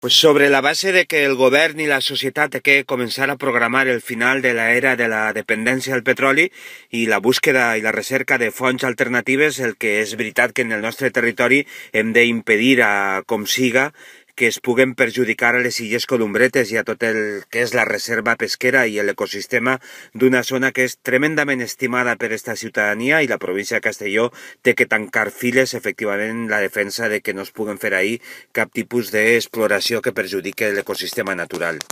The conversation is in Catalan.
Pues sobre la base de que el govern i la societat que començar a programar el final de l'era de la dependència del petroli i la búsqueda i la recerca de fonts alternatives, el que és veritat que en el nostre territori hem d'impedir, com siga, que es puguen perjudicar a les illes Columbretes i a tot el que és la reserva pesquera i l'ecosistema d'una zona que és tremendament estimada per esta ciutadania i la província de Castelló té que tancar files efectivament la defensa de que no es puguen fer ahir cap tipus d'exploració que perjudique l'ecosistema natural.